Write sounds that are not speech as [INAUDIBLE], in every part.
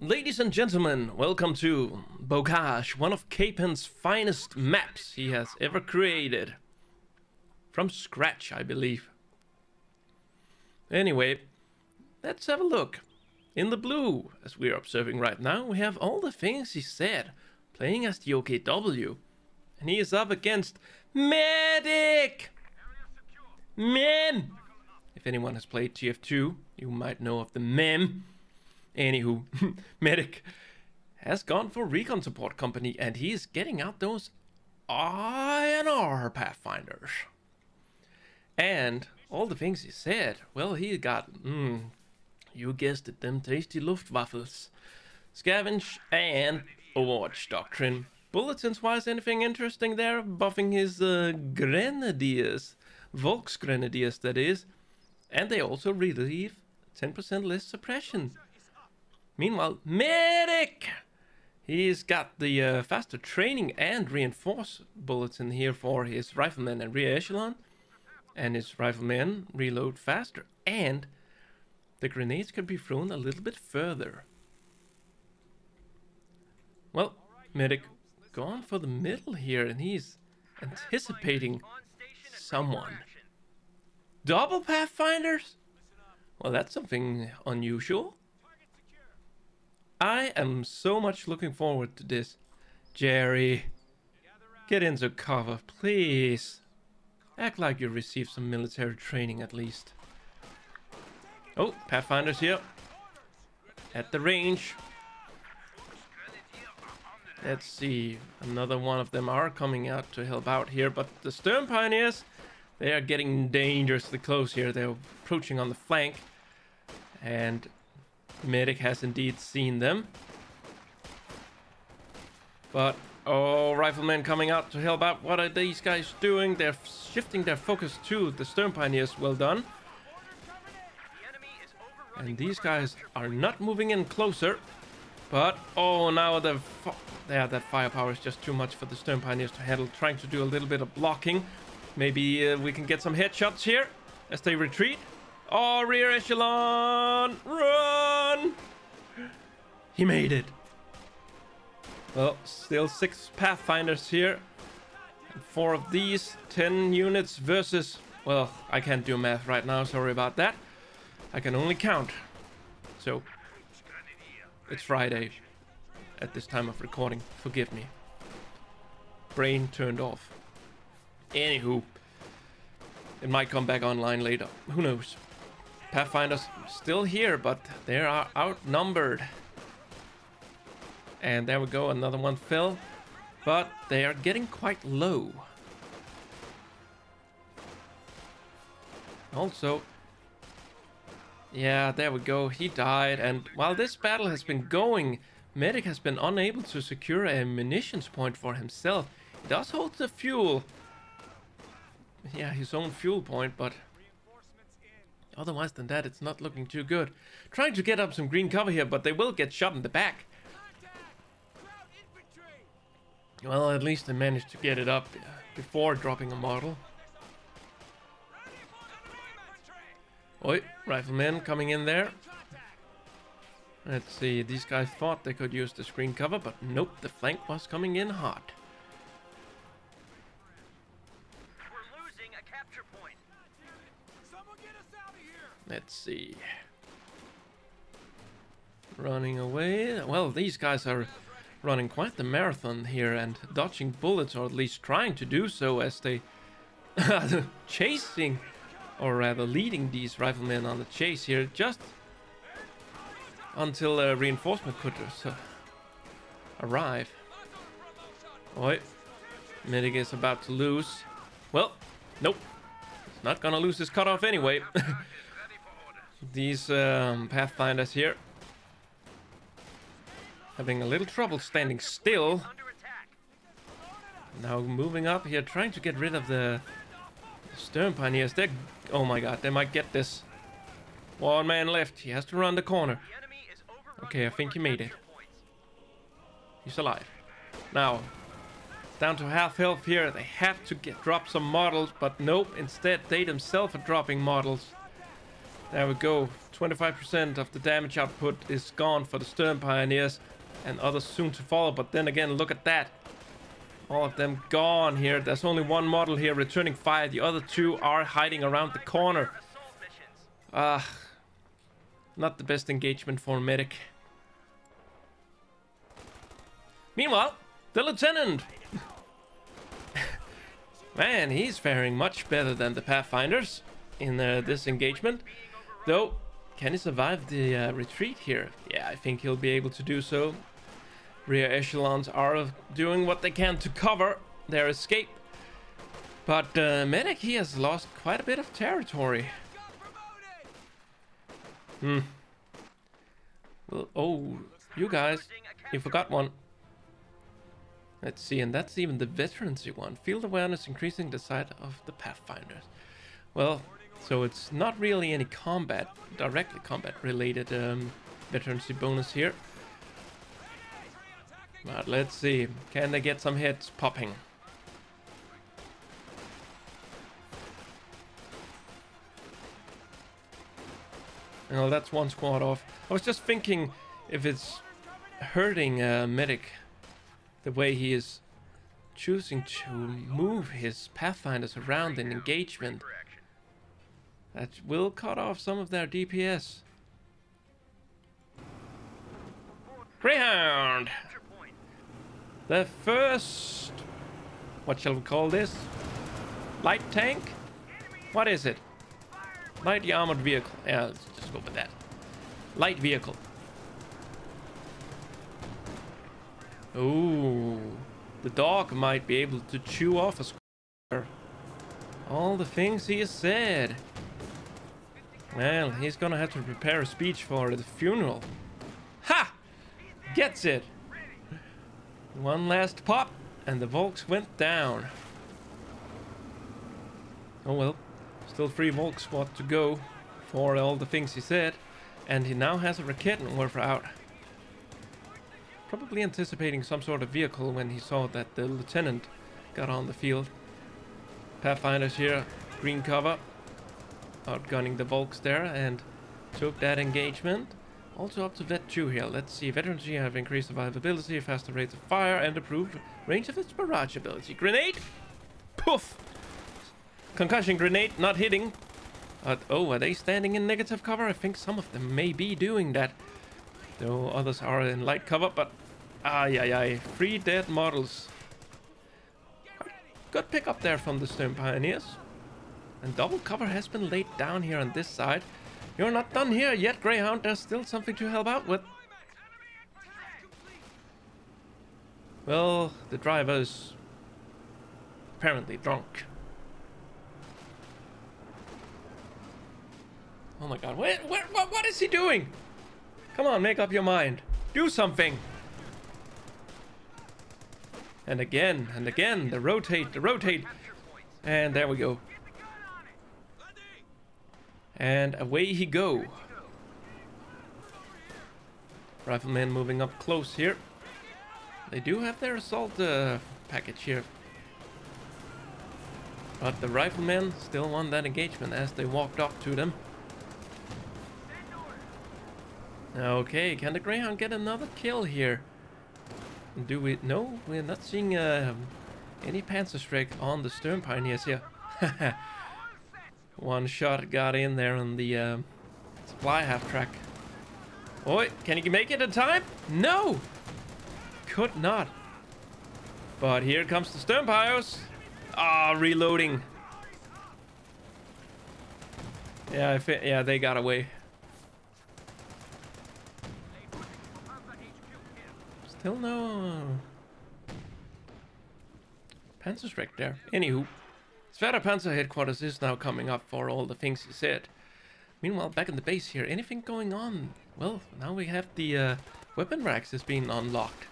Ladies and gentlemen, welcome to Bocage, one of Capen's finest maps he has ever created. From scratch, I believe. Anyway, let's have a look. In the blue, as we're observing right now, we have all the things he said, playing as the OKW. And he is up against Medic! Mem! If anyone has played TF2, you might know of the Mem. Anywho, [LAUGHS] Medic has gone for Recon Support Company and he is getting out those IR Pathfinders. And all the things he said, well, he got, mm, you guessed it, them tasty Luftwaffles. Scavenge and Overwatch Doctrine. Bulletins wise, anything interesting there? Buffing his uh, Grenadiers, Volksgrenadiers that is. And they also relieve 10% less suppression. Meanwhile, Medic! He's got the uh, faster training and reinforce bullets in here for his riflemen and rear echelon. And his riflemen reload faster. And the grenades can be thrown a little bit further. Well, Medic gone for the middle here and he's anticipating someone. Double Pathfinders? Well, that's something unusual. I am so much looking forward to this. Jerry, get into cover, please. Act like you received some military training at least. Oh, Pathfinder's here. At the range. Let's see. Another one of them are coming out to help out here, but the Sturm Pioneers, they are getting dangerously close here. They're approaching on the flank. And Medic has indeed seen them. But, oh, Riflemen coming out to help out. What are these guys doing? They're shifting their focus to the Sturm Pioneers. Well done. And these guys are not moving in closer. But, oh, now the... Yeah, that firepower is just too much for the Sturm Pioneers to handle. Trying to do a little bit of blocking. Maybe uh, we can get some headshots here as they retreat. Oh, rear echelon! Run! He made it. Well, still six Pathfinders here. Four of these, 10 units versus... Well, I can't do math right now, sorry about that. I can only count. So, it's Friday at this time of recording. Forgive me. Brain turned off. Anywho, it might come back online later. Who knows? Pathfinder's still here, but they are outnumbered. And there we go, another one fell. But they are getting quite low. Also, yeah, there we go, he died. And while this battle has been going, Medic has been unable to secure a munitions point for himself. He does hold the fuel. Yeah, his own fuel point, but Otherwise than that, it's not looking too good. Trying to get up some green cover here, but they will get shot in the back. Well, at least they managed to get it up uh, before dropping a model. Oi, riflemen coming in there. Let's see, these guys thought they could use the screen cover, but nope, the flank was coming in hot. Let's see. Running away. Well, these guys are running quite the marathon here and dodging bullets, or at least trying to do so as they are [LAUGHS] chasing, or rather leading these riflemen on the chase here, just until a reinforcement could uh, arrive. Oi, Medic is about to lose. Well, nope. He's not gonna lose his cutoff anyway. [LAUGHS] These um, Pathfinders here having a little trouble standing still. Now moving up here, trying to get rid of the Sturm Pioneers. They're, oh my god, they might get this. One man left. He has to run the corner. Okay, I think he made it. He's alive. Now, down to half health here. They have to get drop some models, but nope. Instead, they themselves are dropping models. There we go. 25% of the damage output is gone for the Sturm Pioneers and others soon to follow. But then again, look at that. All of them gone here. There's only one model here returning fire. The other two are hiding around the corner. Ah, uh, not the best engagement for a medic. Meanwhile, the lieutenant. [LAUGHS] Man, he's faring much better than the Pathfinders in uh, this engagement. Though, can he survive the uh, retreat here? Yeah, I think he'll be able to do so. Rear echelons are doing what they can to cover their escape. But uh, Medic, he has lost quite a bit of territory. Hmm. Well, oh, you guys, you forgot one. Let's see, and that's even the veterancy one. Field awareness increasing the sight of the Pathfinders. Well, so it's not really any combat, directly combat related um, veterancy bonus here. But let's see, can they get some hits popping? Well, that's one squad off. I was just thinking if it's hurting uh, Medic the way he is choosing to move his Pathfinders around in engagement. That will cut off some of their DPS. Greyhound! The first... What shall we call this? Light tank? What is it? Light armored vehicle. Yeah, let's just go with that. Light vehicle. Ooh. The dog might be able to chew off a square. All the things he has said. Well, he's gonna have to prepare a speech for the funeral. Ha! Gets it! One last pop, and the Volks went down. Oh well, still three Volk squad to go for all the things he said. And he now has a Raketenwerfer out. Probably anticipating some sort of vehicle when he saw that the lieutenant got on the field. Pathfinders here, green cover, outgunning the Volks there and took that engagement. Also up to Vet 2 here. Let's see. Veterans here have increased survivability, faster rates of fire, and improved range of its barrage ability. Grenade! Poof! Concussion grenade not hitting. But, oh, are they standing in negative cover? I think some of them may be doing that. Though others are in light cover, but... Ay, ay, ay. Three dead models. Good pick up there from the Sturm Pioneers. And double cover has been laid down here on this side. You're not done here yet, Greyhound. There's still something to help out with. Well, the driver's apparently drunk. Oh my god, what, what, what is he doing? Come on, make up your mind. Do something. And again, and again, the rotate, the rotate. And there we go. And away he go. Rifleman moving up close here. They do have their assault uh, package here. But the riflemen still won that engagement as they walked up to them. Okay, can the Greyhound get another kill here? Do we... No, we're not seeing uh, any Panzerschreck on the Sturm Pioneers here. [LAUGHS] One shot got in there on the uh, supply half track. Oi, can he make it in time? No! Could not. But here comes the Sturm Pios. Ah, oh, reloading. Yeah, yeah, they got away. Still no... Panzerschreck there. Anywho, Panzer headquarters is now coming up for all the things he said. Meanwhile, back in the base here, anything going on? Well, now we have the uh, weapon racks has been unlocked.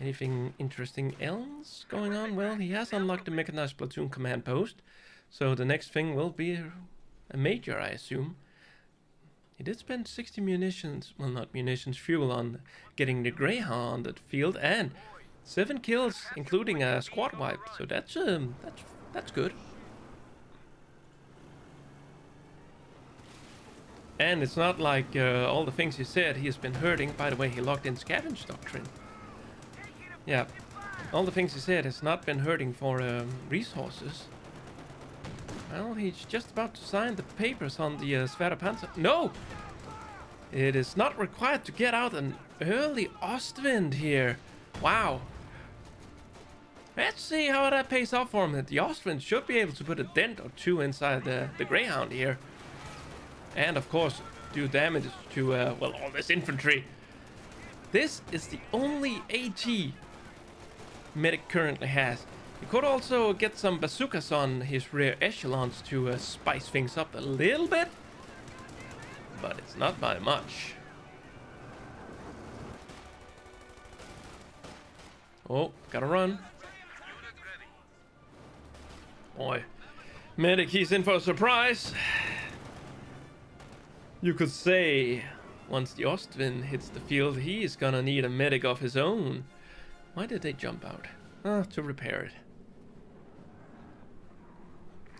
Anything interesting else going on? Well, he has unlocked the mechanized platoon command post. So the next thing will be a major, I assume. He did spend 60 munitions, well not munitions, fuel on getting the Greyhound on at field and 7 kills including a squad wipe, so that's um, that's, that's good. And it's not like uh, all the things he said he has been hurting. By the way, he locked in scavenge doctrine. Yeah, all the things he said has not been hurting for um, resources. Well, he's just about to sign the papers on the uh, Sverapansa. No! It is not required to get out an early Ostwind here. Wow. Let's see how that pays off for him. The Ostwind should be able to put a dent or two inside the, the Greyhound here. And of course, do damage to, uh, well, all this infantry. This is the only AT Medic currently has. He could also get some bazookas on his rear echelons to uh, spice things up a little bit. But it's not by much. Oh, gotta run. Boy. Medic, he's in for a surprise. You could say, once the Ostwind hits the field, he's gonna need a medic of his own. Why did they jump out? Ah, to repair it.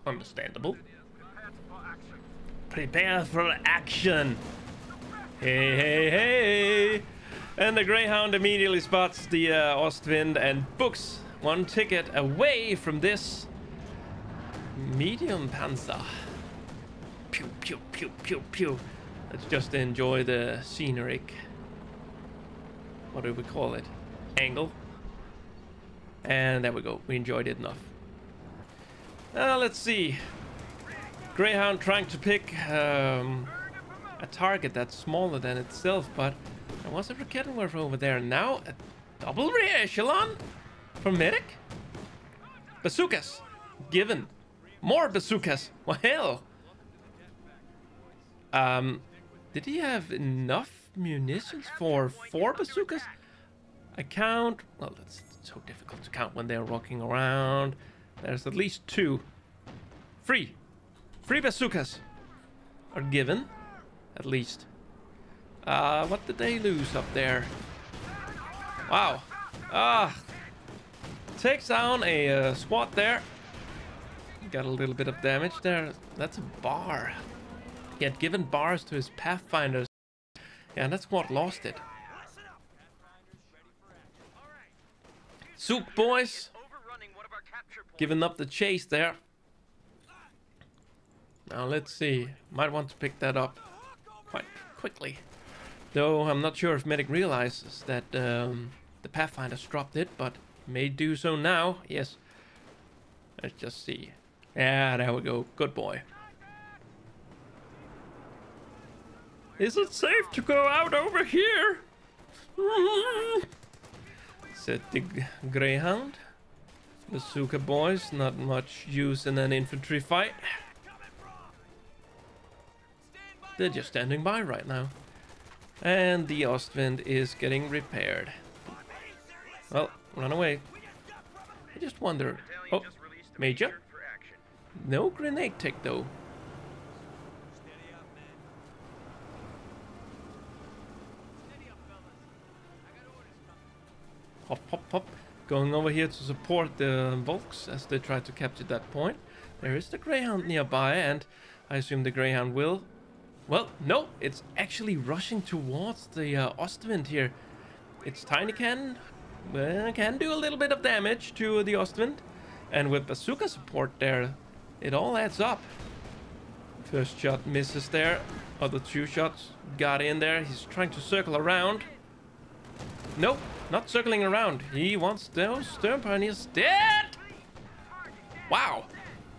Understandable. Prepare for action! Hey, hey, hey! And the Greyhound immediately spots the uh, Ostwind and books one ticket away from this medium panzer. Pew, pew, pew, pew, pew. Let's just enjoy the scenic. What do we call it? Angle. And there we go. We enjoyed it enough. Uh, let's see. Greyhound trying to pick um, a target that's smaller than itself, but there was a Raketenwerfer over there. Now a double rear echelon from Medic. Bazookas given. More bazookas. [LAUGHS] Well, hell. Um, did he have enough munitions for four bazookas? I count. Well, that's so difficult to count when they're walking around. There's at least two. Free. Free bazookas are given. At least. Uh, what did they lose up there? Wow. Ah. Takes down a uh, squad there. Got a little bit of damage there. That's a bar. He had given bars to his Pathfinders. Yeah, that squad lost it. Zook boys. Giving up the chase there. Now let's see. Might want to pick that up quite quickly. Though I'm not sure if Medic realizes that um, the Pathfinders dropped it, but may do so now. Yes. Let's just see. Yeah, there we go. Good boy. Is it safe to go out over here? [LAUGHS] Said the Greyhound. Bazooka boys, not much use in an infantry fight. They're just standing by right now. And the Ostwind is getting repaired. Well, run away. I just wonder... Oh, Major? No grenade tech though. Hop, hop, hop. Going over here to support the Volks as they try to capture that point. There is the Greyhound nearby and I assume the Greyhound will well, no, it's actually rushing towards the uh, Ostwind here. Its tiny can uh, can do a little bit of damage to the Ostwind. And with bazooka support there, it all adds up. First shot misses there. Other two shots got in there. He's trying to circle around. Nope, not circling around. He wants those Sturm Pioneers dead! Wow!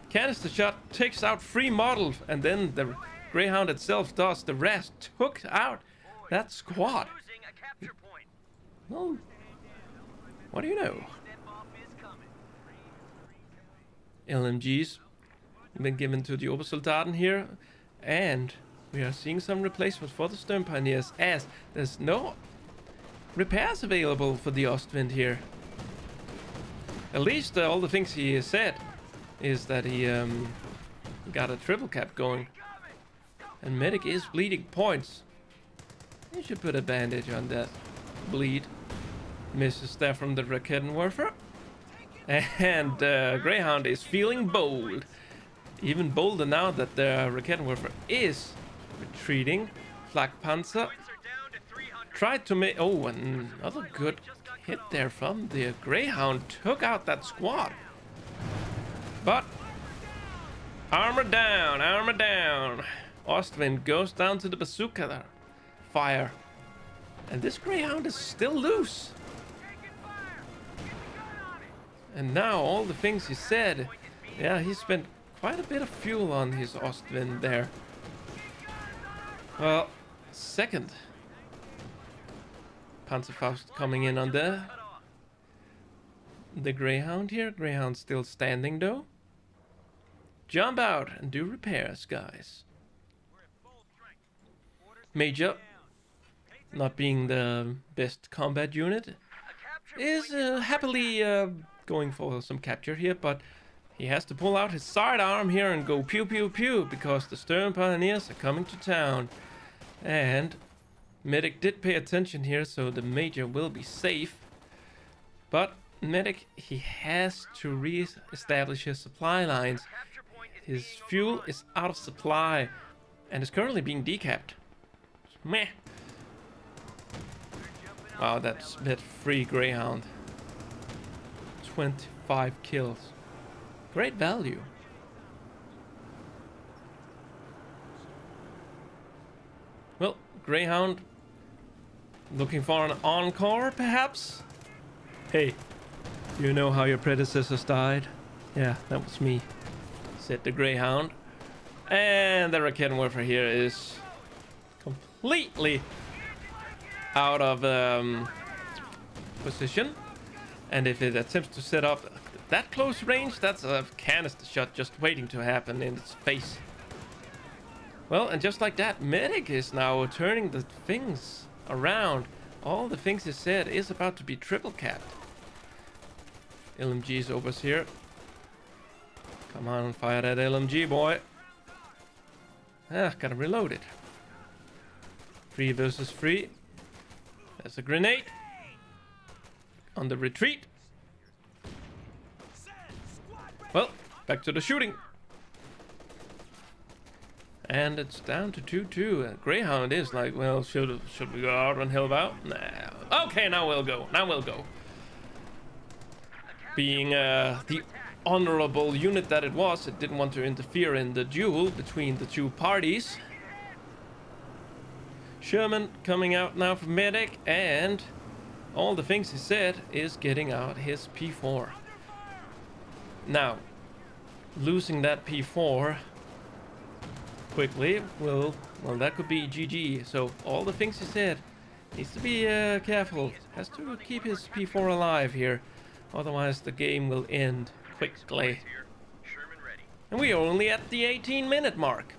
Canister shot takes out three models and then the Greyhound itself does the rest. Took out that squad. Well, what do you know? LMGs been given to the Obersoldaten here, and we are seeing some replacements for the Sturm Pioneers as there's no repairs available for the Ostwind here. At least uh, all the things he said is that he um, got a triple cap going. And medic is bleeding points. You should put a bandage on that bleed. Misses there from the Raketenwerfer. And uh, Greyhound is feeling bold. Even bolder now that the Raketenwerfer is Retreating. Flak Panzer. Tried to make... Oh, another good hit there from the Greyhound. Took out that squad. But... Armor down, armor down. Ostwind goes down to the bazooka there. Fire. And this Greyhound is still loose. And now all the things he said, yeah, he spent quite a bit of fuel on his Ostwind there. Well, second. Panzerfaust coming in on the the Greyhound here. Greyhound still standing though. Jump out and do repairs, guys. Major, not being the best combat unit, is uh, happily uh, going for some capture here, but he has to pull out his sidearm here and go pew pew pew because the Sturm Pioneers are coming to town. And Medic did pay attention here, so the Major will be safe. But Medic, he has to re-establish his supply lines. His fuel is out of supply and is currently being decapped. Meh. Wow, that's that free Greyhound. 25 kills. Great value. Well, Greyhound looking for an encore, perhaps? Hey, you know how your predecessors died? Yeah, that was me, said the Greyhound. And the Raketenwerfer here is completely out of um, position. And if it attempts to set up that close range, that's a canister shot just waiting to happen in its face. Well, and just like that, Medic is now turning the things around. All the things he said is about to be triple capped. LMG's over here. Come on, fire that LMG, boy. Ah, gotta reload it. Free versus free. There's a grenade on the retreat. Well, back to the shooting. And it's down to 2-2. Greyhound is like, well, should should we go out and help out? Nah. Okay, now we'll go. Now we'll go. Being uh, the honorable unit that it was, it didn't want to interfere in the duel between the two parties. Sherman coming out now for medic, and all the things he said is getting out his P4. Now, losing that P4 quickly will, well, that could be GG. So all the things he said needs to be uh, careful. Has to keep his P4 alive here. Otherwise the game will end quickly. And we are only at the 18 minute mark.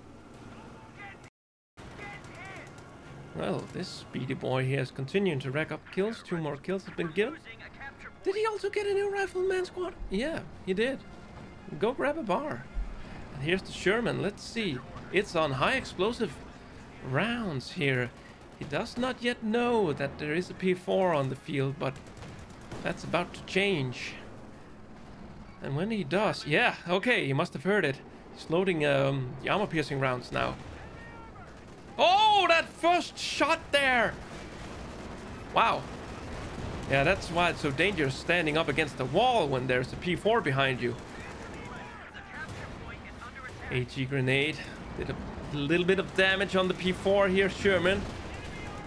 Well, this speedy boy here is continuing to rack up kills. Two more kills have been given. Did he also get a new rifleman squad? Yeah, he did. Go grab a bar. And here's the Sherman. Let's see. It's on high explosive rounds here. He does not yet know that there is a P4 on the field, but that's about to change. And when he does, yeah, okay, he must have heard it. He's loading um, the armor-piercing rounds now. Oh, that first shot there! Wow. Yeah, that's why it's so dangerous standing up against the wall when there's a P4 behind you. HE grenade. Did a little bit of damage on the P4 here, Sherman.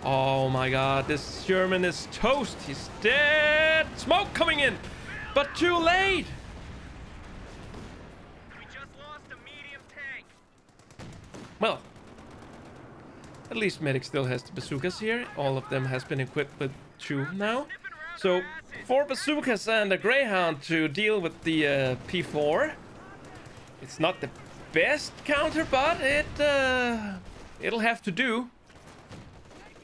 Oh my god, this Sherman is toast. He's dead. Smoke coming in, but too late. Well, at least Medic still has the bazookas here. All of them has been equipped with two now. So, four bazookas and a Greyhound to deal with the uh, P4. It's not the best counter, but it, uh, it'll have to do.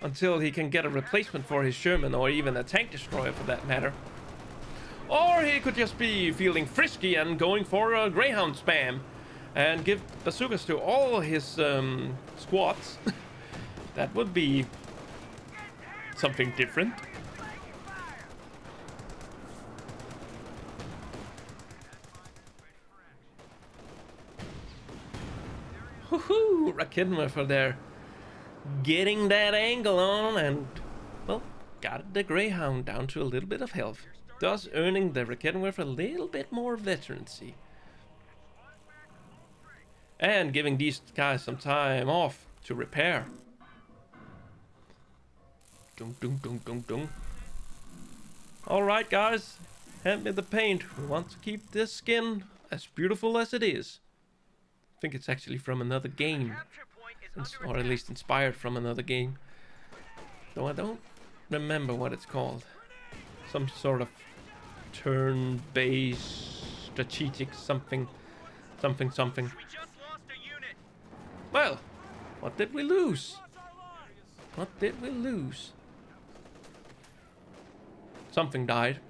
Until he can get a replacement for his Sherman, or even a tank destroyer for that matter. Or he could just be feeling frisky and going for a Greyhound spam. And give bazookas to all his um, squads. [LAUGHS] That would be something different. Woohoo! Raketenwerfer there. getting that angle on and, well, got the Greyhound down to a little bit of health, thus earning the Raketenwerfer a little bit more veterancy. And giving these guys some time off to repair. Dun, dun, dun, dun, dun. Alright guys, hand me the paint. We want to keep this skin as beautiful as it is. I think it's actually from another game. or at least inspired from another game. Though I don't remember what it's called. Some sort of turn-based strategic something, something, something. Well, what did we lose? What did we lose? Something died.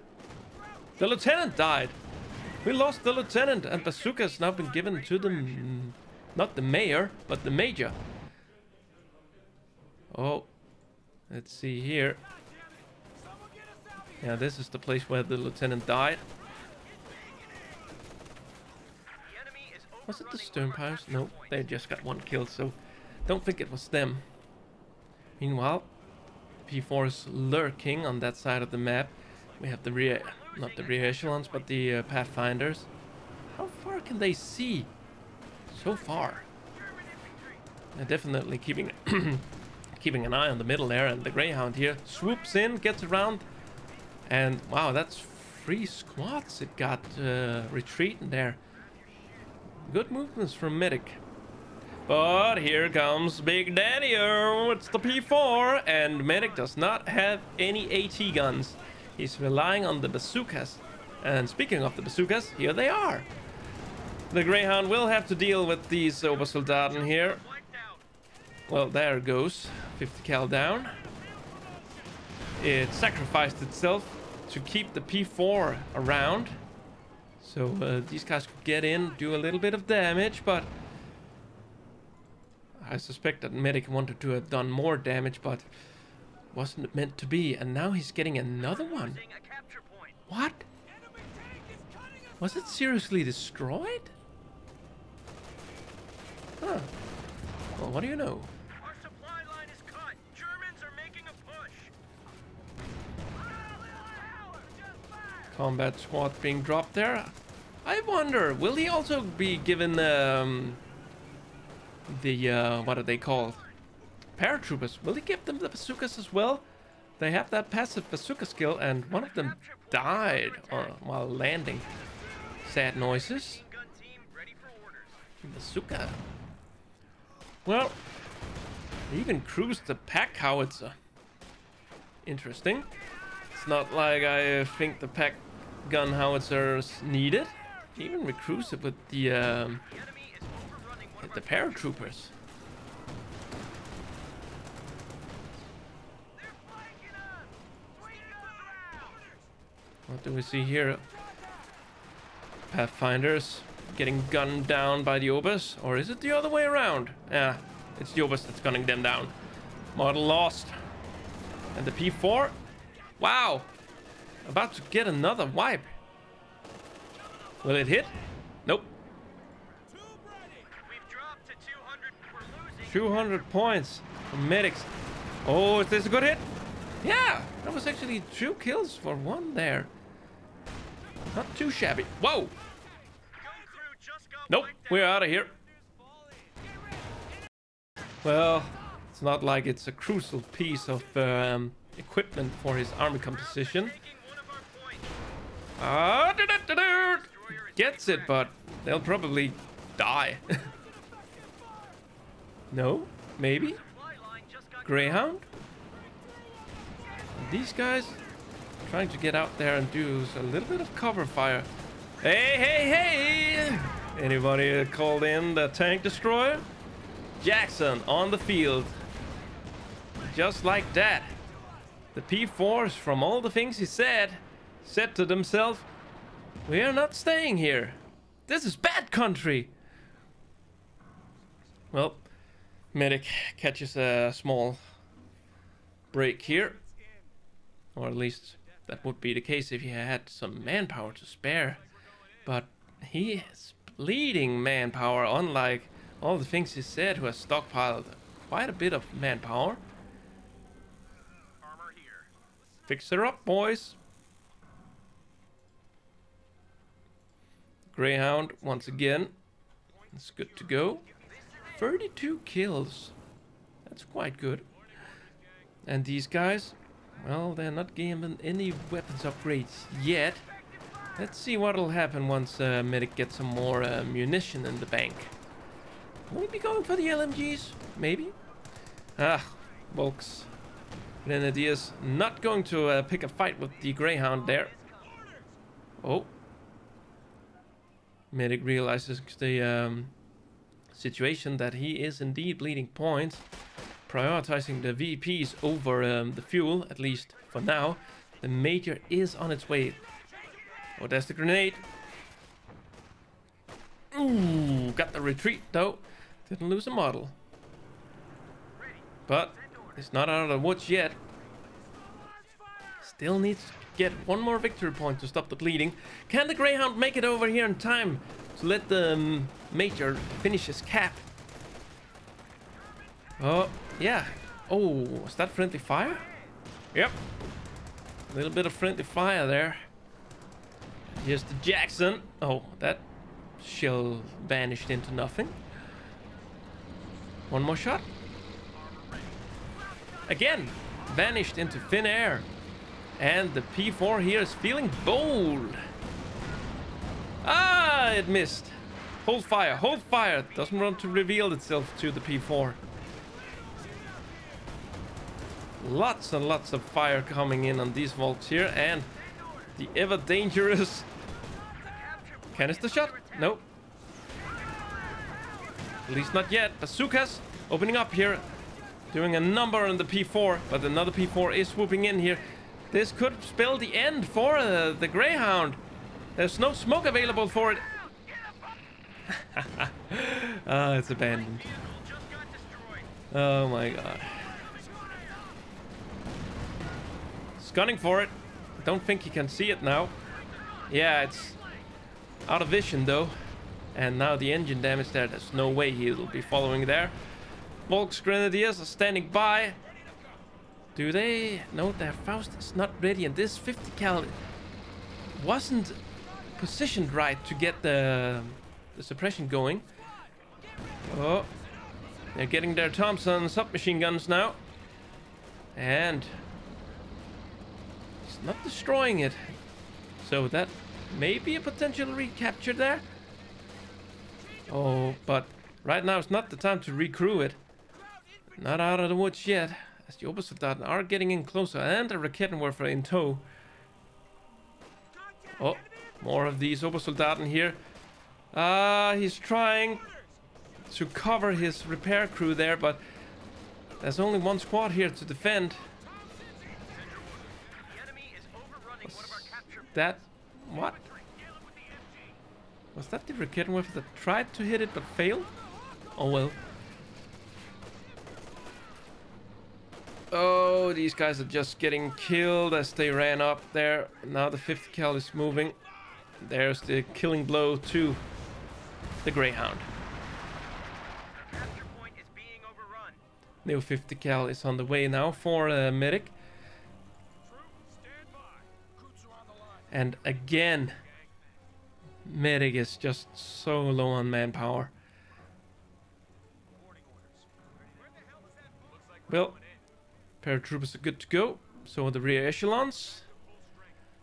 The lieutenant died. We lost the lieutenant and bazooka has now been given to the... Not the mayor, but the major. Oh. Let's see here. Yeah, this is the place where the lieutenant died. Was it the Sturmpires? No, they just got one kill, so don't think it was them. Meanwhile, P4 is lurking on that side of the map. We have the rear, not the rear echelons, but the uh, pathfinders. How far can they see? So far. They're definitely keeping [CLEARS THROAT] keeping an eye on the middle there, and the Greyhound here swoops in, gets around, and wow, that's three squads it got uh, retreating there. Good movements from Medic. But here comes Big Daddy -o. It's the P4 and Medic does not have any AT guns. He's relying on the bazookas. And speaking of the bazookas, here they are. The Greyhound will have to deal with these Obersoldaten here. Well, there goes. 50 cal down. It sacrificed itself to keep the P4 around. So uh, these guys could get in, do a little bit of damage, but I suspect that Medic wanted to have done more damage, but wasn't meant to be. And now he's getting another one. What? Was it seriously destroyed? Huh. Well, what do you know? Combat squad being dropped there. I wonder, will he also be given um, the, uh, what are they called? Paratroopers. Will he give them the bazookas as well? They have that passive bazooka skill and one of them died uh, while landing. Sad noises. Bazooka. Well, even cruised the pack howitzer. Interesting. It's not like I think the pack gun howitzers needed. Even recruits it with the um, the paratroopers. What do we see here? Pathfinders getting gunned down by the Obers. or is it the other way around? Yeah, it's the Obers that's gunning them down. Model lost. And the P4? Wow! About to get another wipe. Will it hit? Nope. 200 points for medics. Oh, is this a good hit? Yeah, that was actually two kills for one there. Not too shabby. Whoa! Nope, we're out of here. Well, it's not like it's a crucial piece of um, equipment for his army composition. Ah, gets it, but they'll probably die. [LAUGHS] no? Maybe? Greyhound? These guys trying to get out there and do a little bit of cover fire. Hey, hey, hey! Anybody called in the tank destroyer? Jackson on the field. Just like that. The P4s, from all the things he said, said to themselves, we are not staying here. This is bad country. Well, medic catches a small break here. Or at least that would be the case if he had some manpower to spare. But he is bleeding manpower, unlike all the things he said who has stockpiled quite a bit of manpower. Fix her up, boys. Greyhound once again. It's good to go. 32 kills. That's quite good. And these guys, well, they're not giving any weapons upgrades yet. Let's see what'll happen once uh, Medic gets some more uh, munition in the bank. Will he be going for the LMGs? Maybe? Ah, Volks. Grenadiers not going to uh, pick a fight with the Greyhound there. Oh. Medic realizes the um, situation that he is indeed bleeding points. Prioritizing the VPs over um, the fuel, at least for now. The Major is on its way Oh, there's the grenade. Ooh, got the retreat though. Didn't lose a model. But it's not out of the woods yet. Still needs to get one more victory point to stop the bleeding. Can the Greyhound make it over here in time to let the um, Major finish his cap? Oh, yeah. Oh, was that friendly fire? Yep. A little bit of friendly fire there. Here's the Jackson. Oh, that shell vanished into nothing. One more shot. Again, vanished into thin air. And the P4 here is feeling bold. Ah, it missed. Hold fire, hold fire. Doesn't want to reveal itself to the P4. Lots and lots of fire coming in on these Volks here. And the ever dangerous Canister shot? Nope. At least not yet. Bazookas opening up here. Doing a number on the P4, but another P4 is swooping in here. This could spell the end for uh, the Greyhound. There's no smoke available for it. [LAUGHS] Ah, it's abandoned. Oh my god. He's gunning for it. Don't think he can see it now. Yeah, it's out of vision though. And now the engine damage there, there's no way he'll be following there. Volks Grenadiers are standing by. Do they? No, their Faust is not ready and this 50 cal wasn't positioned right to get the, the suppression going. Oh, they're getting their Thompson submachine guns now. And not destroying it. So that may be a potential recapture there. Oh, but right now is not the time to recrew it. Not out of the woods yet, as the Obersoldaten are getting in closer and the Raketenwerfer in tow. Oh, more of these Obersoldaten here. Ah, uh, he's trying to cover his repair crew there, but there's only one squad here to defend. That what? Was that the Raketenwerfer that tried to hit it but failed? Oh well. Oh, these guys are just getting killed as they ran up there. Now the 50 cal is moving. There's the killing blow to the Greyhound. New 50 cal is on the way now for uh, Medic. And again, Medic is just so low on manpower. Well, paratroopers are good to go. So are the rear echelons.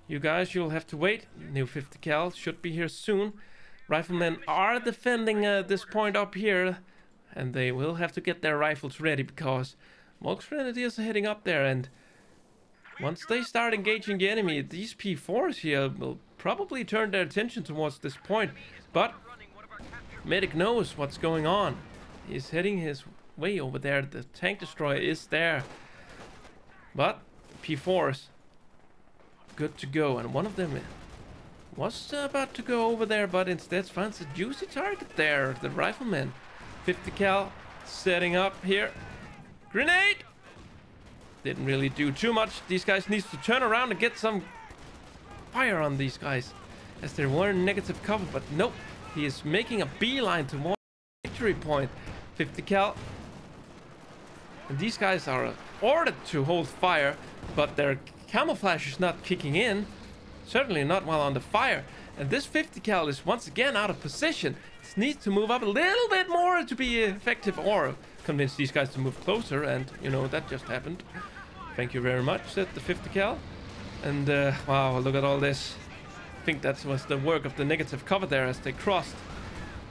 You guys, you'll have to wait. New 50 cal should be here soon. Riflemen are defending uh, this point up here. And they will have to get their rifles ready because Volks Grenadiers are heading up there and once they start engaging the enemy, these P4s here will probably turn their attention towards this point. But Medic knows what's going on. He's heading his way over there. The tank destroyer is there. But P4s good to go. And one of them was about to go over there, but instead finds a juicy target there. The rifleman. 50 cal setting up here. Grenade! Didn't really do too much. These guys needs to turn around and get some fire on these guys. As they were negative cover, but nope. He is making a beeline to one victory point. 50 cal. And these guys are ordered to hold fire, but their camouflage is not kicking in. Certainly not while on the fire. And this 50 cal is once again out of position. It needs to move up a little bit more to be effective or convince these guys to move closer. And, you know, that just happened. Thank you very much, said the 50 cal. And, uh, wow, look at all this. I think that was the work of the negative cover there as they crossed.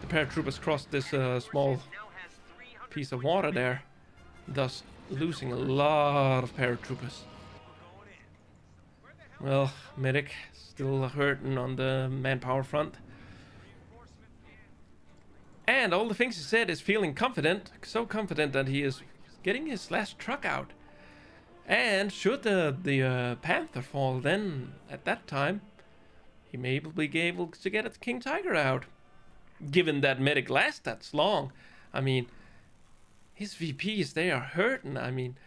The paratroopers crossed this uh, small piece of water there. Thus losing a lot of paratroopers. Well, medic still hurting on the manpower front. And all the things he said is feeling confident, so confident that he is getting his last truck out. And should the, the uh, Panther fall, then at that time, he may be able to get a King Tiger out. Given that medic lasts that long, I mean, his VPs, they are hurting. I mean,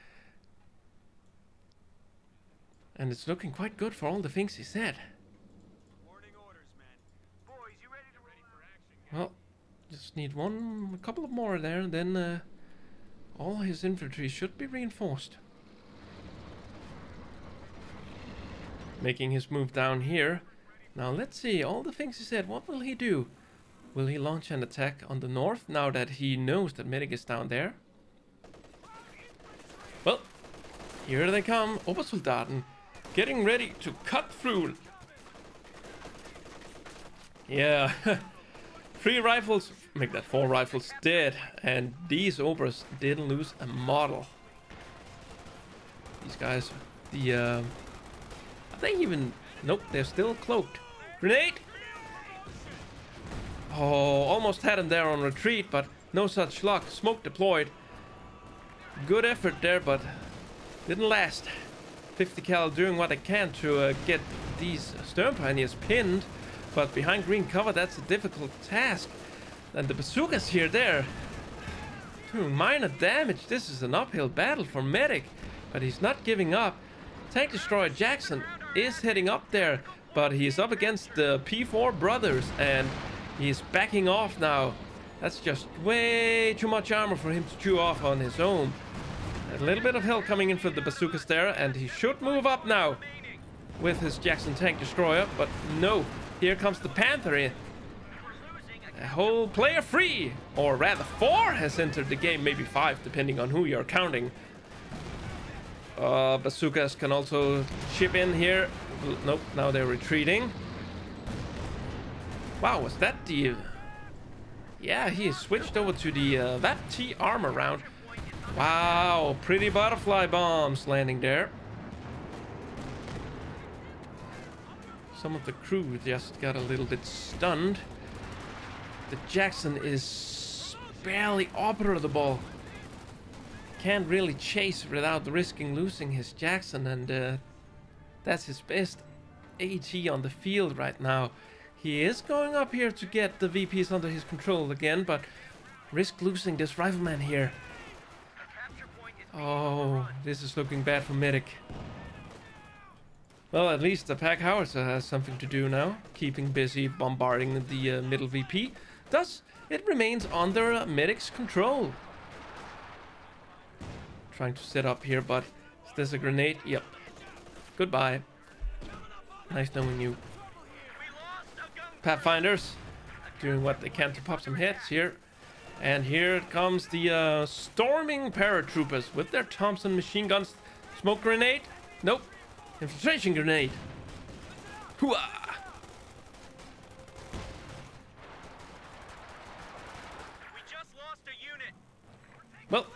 and it's looking quite good for all the things he said. Well, just need one, a couple of more there, and then uh, all his infantry should be reinforced. Making his move down here. Now let's see, all the things he said, what will he do? Will he launch an attack on the north now that he knows that Medic is down there? Well, here they come, Obersoldaten, getting ready to cut through. Yeah, [LAUGHS] three rifles, make that four rifles dead, and these Obers didn't lose a model. These guys, the, uh, are they even, nope, they're still cloaked. Grenade! Oh, almost had him there on retreat, but no such luck. Smoke deployed. Good effort there, but didn't last. 50 cal doing what I can to uh, get these Sturm Pioneers pinned, but behind green cover, that's a difficult task. And the bazookas here, there. Doing minor damage. This is an uphill battle for Medic, but he's not giving up. Tank Destroyer Jackson is heading up there, but he's up against the P4 brothers, and he's backing off now. That's just way too much armor for him to chew off on his own. A little bit of help coming in for the bazookas there, and he should move up now with his Jackson tank destroyer, but no, here comes the Panther in. A whole player free, or rather four has entered the game, maybe five, depending on who you're counting. Uh, bazookas can also chip in here. Nope, now they're retreating. Wow, was that the... Yeah, he switched over to the uh, T armor round. Wow, pretty butterfly bombs landing there. Some of the crew just got a little bit stunned. The Jackson is barely operable. Can't really chase without risking losing his Jackson and uh, that's his best AG on the field right now. He is going up here to get the VPs under his control again, but risk losing this rifleman here. Oh, this is looking bad for Medic. Well, at least the Pack Howitzer has something to do now, keeping busy bombarding the uh, middle VP. Thus, it remains under uh, Medic's control. Trying to set up here, but is this a grenade? Yep. Goodbye. Nice knowing you. Pathfinders doing what they can to pop some hits here. And here comes the uh, storming paratroopers with their Thompson machine guns. Smoke grenade? Nope. Infiltration grenade. Hooah! We just lost a unit. Well,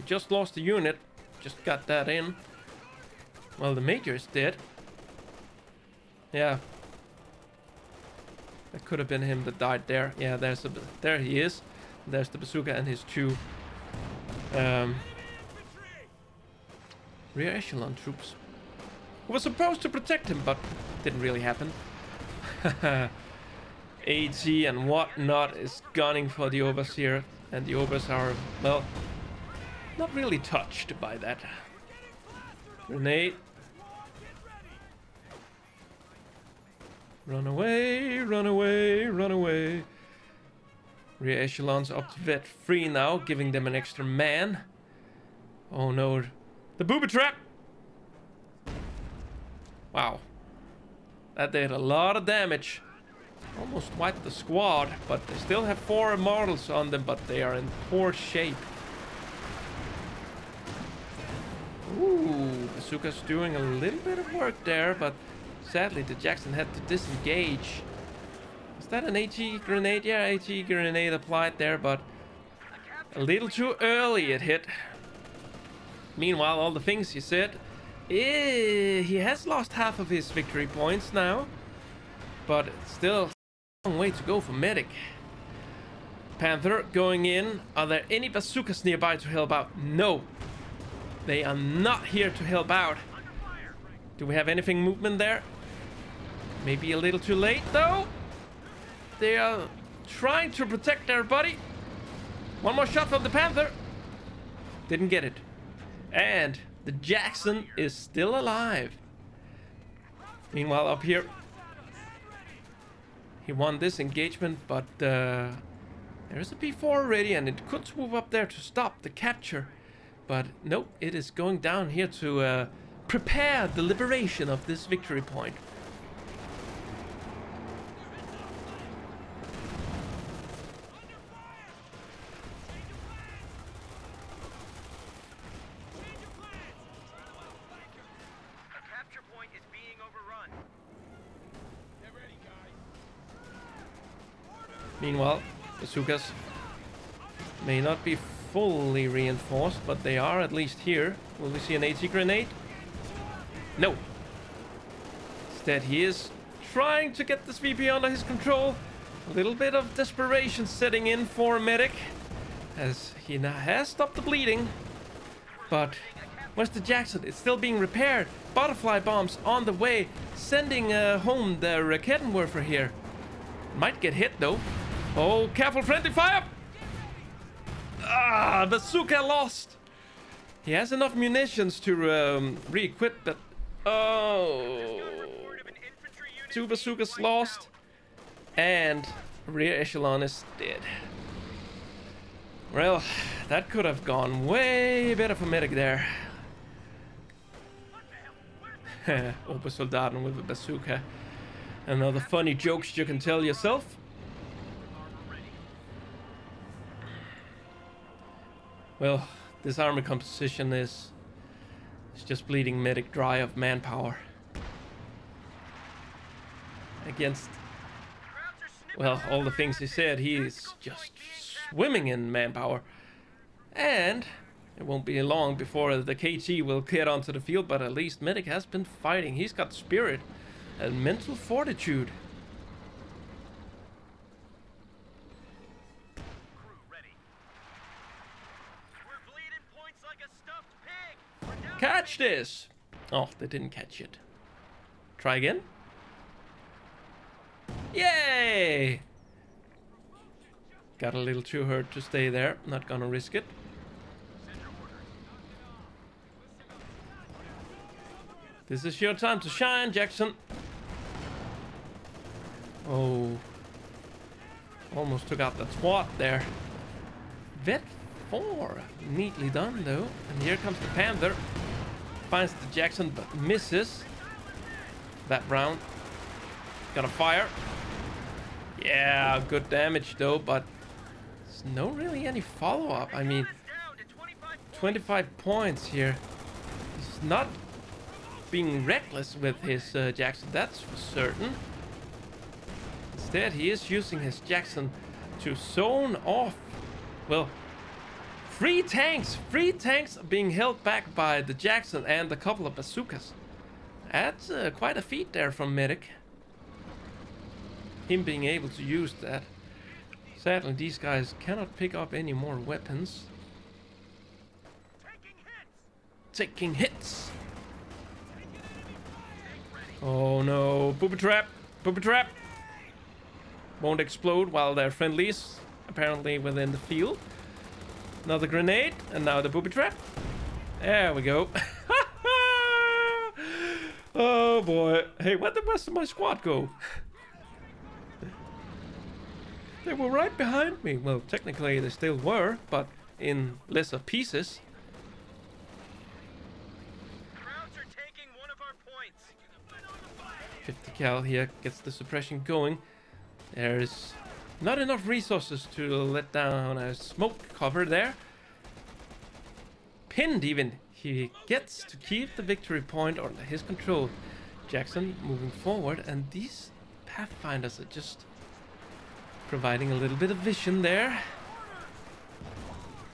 we just lost a unit. Just got that in. Well, the major is dead. Yeah, that could have been him that died there. Yeah, there's a, there he is. There's the bazooka and his two um, rear echelon troops. Who was supposed to protect him, but didn't really happen. [LAUGHS] AG and whatnot is gunning for the Overseer, and the Obers are, well, not really touched by that. Grenade Run away, run away, run away. Rear echelons up to vet free now, giving them an extra man. Oh no. The booby trap! Wow. That did a lot of damage. Almost wiped the squad, but they still have four models on them, but they are in poor shape. Ooh, Bazooka's doing a little bit of work there, but sadly the Jackson had to disengage. Is that an AT grenade? Yeah, AT grenade applied there, but a little too early it hit. Meanwhile, all the things he said, eh, he has lost half of his victory points now, but still a long way to go for Medic. Panther going in. Are there any bazookas nearby to help out? No. They are not here to help out. Do we have anything movement there? Maybe a little too late though. They are trying to protect their buddy. One more shot from the Panther. Didn't get it. And the Jackson is still alive. Meanwhile, up here, he won this engagement, but uh, there is a P4 already, and it could swoop up there to stop the capture. But nope, it is going down here to uh, prepare the liberation of this victory point. Meanwhile, bazookas may not be fully reinforced, but they are at least here. Will we see an AT grenade? No. Instead, he is trying to get this VP under his control. A little bit of desperation setting in for Medic, as he now has stopped the bleeding. But the Jackson? It's still being repaired. Butterfly bombs on the way, sending uh, home the Raketenwerfer here. Might get hit though. Oh, careful, friendly fire! Ah, bazooka lost. He has enough munitions to um, re-equip, but Oh... Two Word of an infantry unit two being bazookas lost, and rear echelon is dead. Well, that could have gone way better for medic there. [LAUGHS] Obersoldaten with a bazooka. Another funny jokes you can tell yourself. Well, this army composition is, is just bleeding medic dry of manpower. Against, well, all the things he said, he is just swimming in manpower. And it won't be long before the KT will get onto the field, but at least Medic has been fighting. He's got spirit and mental fortitude. Crew ready. We're bleeding points like a stuffed pig. We're down to Catch this! Oh, they didn't catch it. Try again. Yay! Got a little too hurt to stay there. Not gonna risk it. This is your time to shine, Jackson. Oh. Almost took out that squad there. Vet 4. Neatly done, though. And here comes the Panther. Finds the Jackson, but misses. That round. Gonna fire. Yeah, good damage, though, but there's no really any follow-up. I mean, Got us down to 25 points. 25 points here. He's not being reckless with his uh, Jackson, that's for certain. Instead, he is using his Jackson to zone off. Well, three tanks, three tanks being held back by the Jackson and a couple of bazookas. That's uh, quite a feat there from Medic. Him being able to use that. Sadly, these guys cannot pick up any more weapons. Taking hits. taking hits. Oh no, booby trap, booby trap. Won't explode while they're friendlies, apparently within the field. Another grenade. And now the booby trap. There we go. [LAUGHS] oh, boy. Hey, where the rest of my squad go? [LAUGHS] they were right behind me. Well, technically they still were, but in lesser pieces. Fifty cal here gets the suppression going. There's not enough resources to let down a smoke cover there. Pinned even. He gets to keep the victory point under his control. Jackson moving forward and these Pathfinders are just providing a little bit of vision there.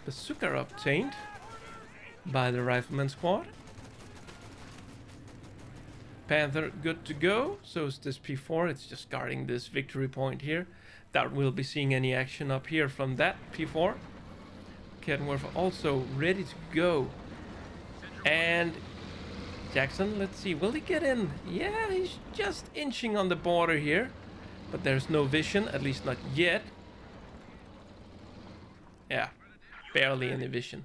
Bazooka obtained by the Rifleman squad. Panther good to go. So is this P4. It's just guarding this victory point here. That we'll be seeing any action up here from that P4. Kenworth also ready to go. And Jackson, let's see, will he get in? Yeah, he's just inching on the border here. But there's no vision, at least not yet. Yeah, barely any vision.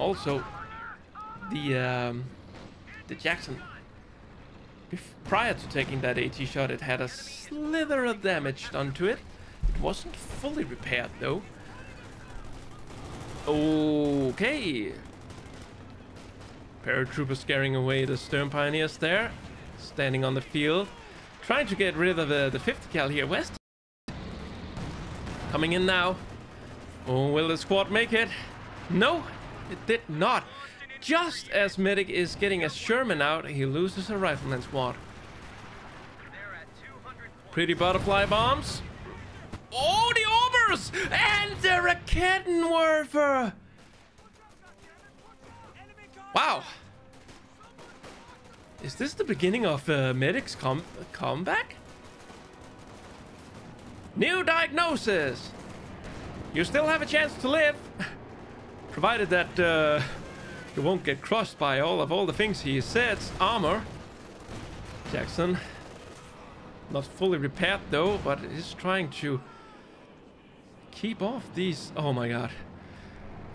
Also, the um, the Jackson, prior to taking that AT shot, it had a slither of damage done to it. It wasn't fully repaired though. Okay. Paratrooper scaring away the Sturm Pioneers there. Standing on the field. Trying to get rid of the, the 50 cal here. West. Coming in now. Oh, will the squad make it? No, it did not. Just as Medic is getting a Sherman out, he loses a Rifleman squad. They're at 200 points. Pretty butterfly bombs. Oh, the Obers! And the Raketenwerfer! Wow. Is this the beginning of uh, Medic's com comeback? New diagnosis! You still have a chance to live. [LAUGHS] Provided that uh, you won't get crushed by all of all the things he says. Armor. Jackson. Not fully repaired though, but he's trying to keep off these. Oh my god.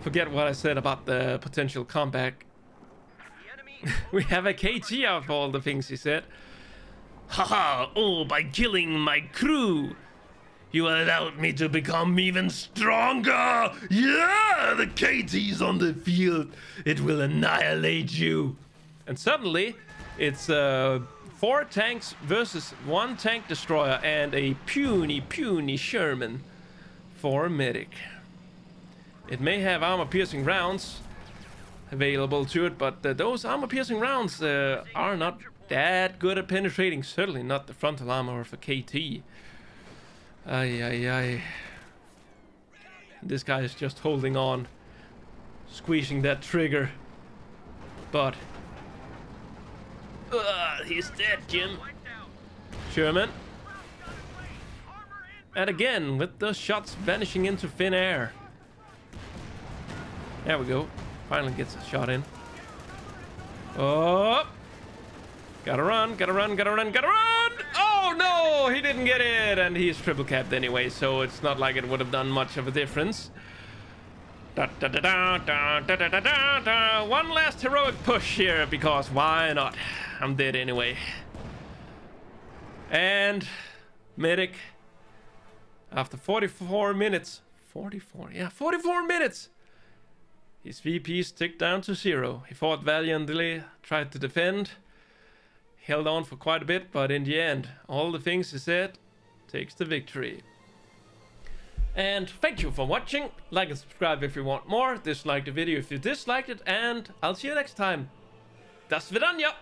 Forget what I said about the potential comeback. [LAUGHS] We have a KT out of all the things he said. Haha, all by killing my crew. You allowed me to become even stronger. Yeah, the KT's on the field. It will annihilate you. And suddenly, it's uh, four tanks versus one tank destroyer and a puny, puny Sherman for a medic. It may have armor-piercing rounds, available to it, but uh, those armor-piercing rounds uh, are not that good at penetrating. Certainly not the frontal armor of a KT. Ay, ay, ay. This guy is just holding on, squeezing that trigger. But... Ugh, he's dead, Jim. Sherman. And again, with the shots vanishing into thin air. There we go. Finally gets a shot in. Oh! Gotta run, gotta run, gotta run, gotta run! Oh, no, he didn't get it. And he's triple capped anyway, so it's not like it would have done much of a difference. Da, da, da, One last heroic push here, because why not? I'm dead anyway. And medic, after 44 minutes, 44, yeah, 44 minutes, his VPs ticked down to zero. He fought valiantly, tried to defend, held on for quite a bit but in the end all the things he said takes the victory. And thank you for watching. Like and subscribe if you want more. Dislike the video if you disliked it. And i'll see you next time. Das vidanya